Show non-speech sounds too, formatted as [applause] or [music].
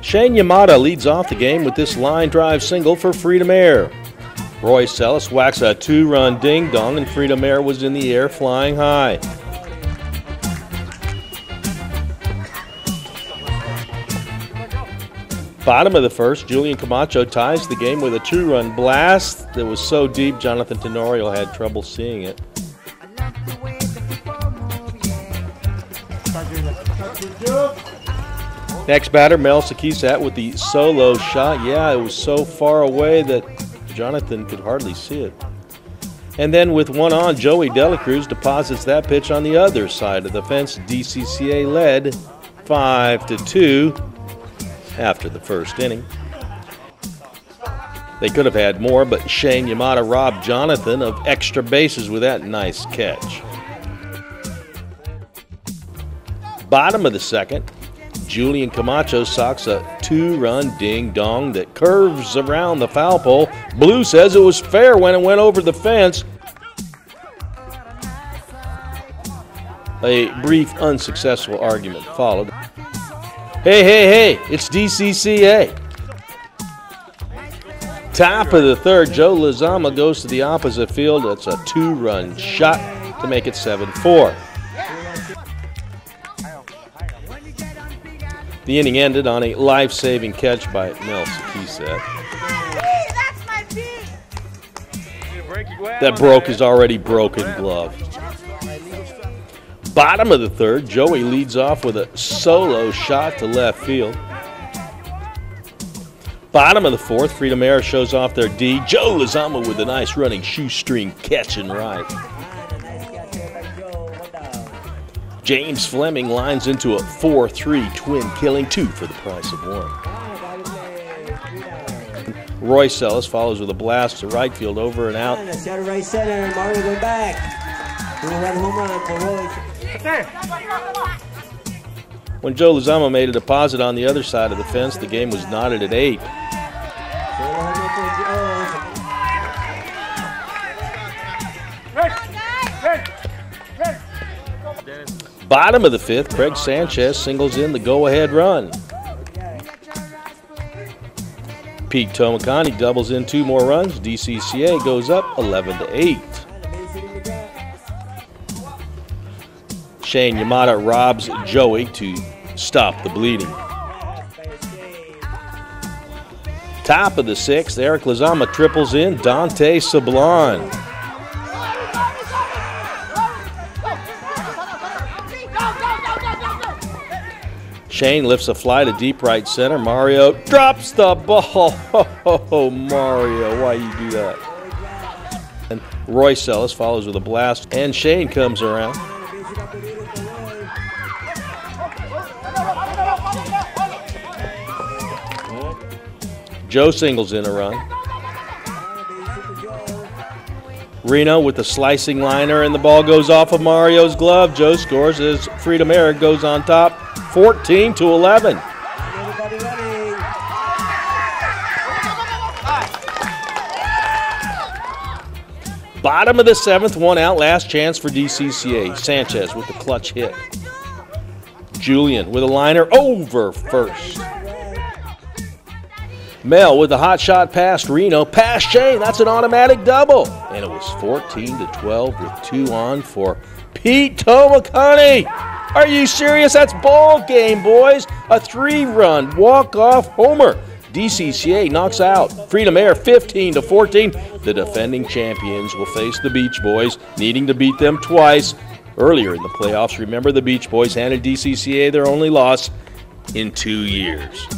Shane Yamada leads off the game with this line drive single for Freedom Air. Roy Sellis whacks a two run ding dong, and Freedom Air was in the air flying high. Bottom of the first, Julian Camacho ties the game with a two run blast that was so deep Jonathan Tenorio had trouble seeing it. Next batter, Mel Sakisat with the solo shot. Yeah, it was so far away that Jonathan could hardly see it. And then with one on, Joey Delacruz deposits that pitch on the other side of the fence. DCCA led 5 to 2 after the first inning. They could have had more, but Shane Yamada robbed Jonathan of extra bases with that nice catch. Bottom of the second, Julian Camacho socks a two run ding dong that curves around the foul pole. Blue says it was fair when it went over the fence. A brief, unsuccessful argument followed. Hey, hey, hey, it's DCCA. Top of the third, Joe Lizama goes to the opposite field. It's a two run shot to make it 7 4. The inning ended on a life saving catch by Mel Sakisat. That broke his already broken glove. Bottom of the third, Joey leads off with a solo shot to left field. Bottom of the fourth, Freedom Air shows off their D. Joe Lizama with a nice running shoestring catch and right. James Fleming lines into a 4 3 twin killing, two for the price of one. Roy Sellis follows with a blast to right field over and out. That's out of right center. Mario going back. We'll run home run for Roy. When Joe Lizama made a deposit on the other side of the fence, the game was knotted at eight. Oh, Bottom of the fifth, Craig Sanchez singles in the go ahead run. Pete Tomakani doubles in two more runs. DCCA goes up 11 to 8. Shane Yamada robs Joey to stop the bleeding. Top of the sixth, Eric Lizama triples in Dante Sablon. Shane lifts a fly to deep right center. Mario drops the ball. Oh, [laughs] Mario, why you do that? And Roy Sellis follows with a blast, and Shane comes around. Joe singles in a run. Reno with the slicing liner, and the ball goes off of Mario's glove. Joe scores as Freedom Air goes on top, 14 to 11. Bottom of the seventh, one out, last chance for DCCA. Sanchez with the clutch hit. Julian with a liner over first. Mel with the hot shot past Reno, past Shane. That's an automatic double. And it was 14 to 12 with two on for Pete Tomakani. Are you serious? That's ball game, boys. A three run walk off homer. DCCA knocks out Freedom Air 15 to 14. The defending champions will face the Beach Boys, needing to beat them twice. Earlier in the playoffs, remember the Beach Boys handed DCCA their only loss in two years.